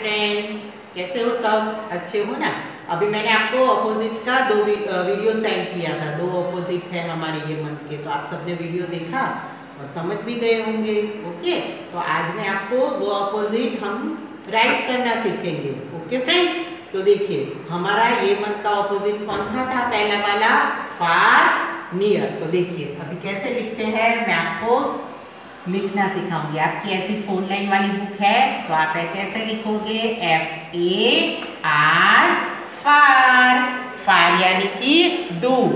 Friends कैसे हो सब? अच्छे हो ना? अभी मैंने आपको अपोजिट्स का दो वीडियो सेंड किया था। दो अपोजिट्स हैं हमारे ये मंथ के। तो आप सबने वीडियो देखा और समझ भी गए होंगे ओके तो आज मैं आपको वो अपोजिट हम राइट करना सीखेंगे ओके फ्रेंड्स तो देखिए, हमारा ये मंथ का अपोजिट कौन सा था? पहला वाला फार नियर तो देखिए, अभी कैसे लिखते हैं? मैं आपको लिखना सिखाऊँगी। आपकी ऐसी फोर लाइन वाली बुक है तो आप कैसे लिखोगे एफ़ ए आर फार फार यानी कि दूर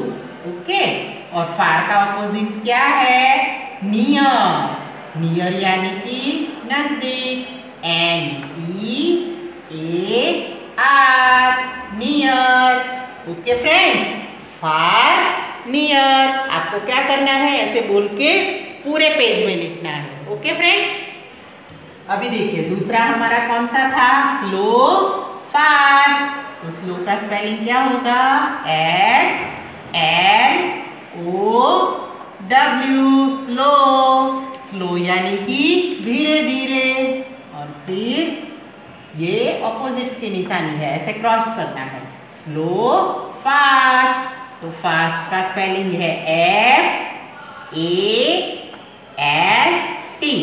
ओके और फार का ऑपोजिट क्या है? नियर नियर यानी कि नज़दीक N E A R near okay friends far near आपको क्या करना है? ऐसे बोल के पूरे पेज में लिखना है। Okay friend? अभी देखिए, दूसरा हमारा कौन सा था? Slow, fast. तो स्लो का स्पेलिंग क्या होगा? S L O W slow. Slow यानी कि धीरे धीरे। और फिर ये ऑपोजिट्स की निशानी है, ऐसे क्रॉस करना है। स्लो फास्ट तो फास्ट का स्पेलिंग है एफ़ ए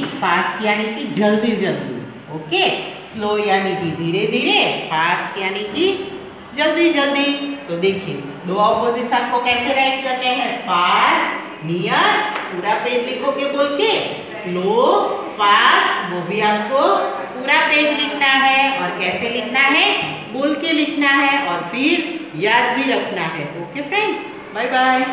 फास्ट यानी कि जल्दी जल्दी ओके स्लो यानी कि धीरे धीरे फास्ट यानी कि जल्दी जल्दी। तो देखिए, दो ऑपोजिट्स आपको कैसे राइट करने हैं? फार नियर पूरा पेज लिखोगे बोल के? स्लो फास्ट वो भी आपको पूरा पेज लिखना है। और कैसे लिखना है? बोल के लिखना है और फिर याद भी रखना है। Okay friends bye bye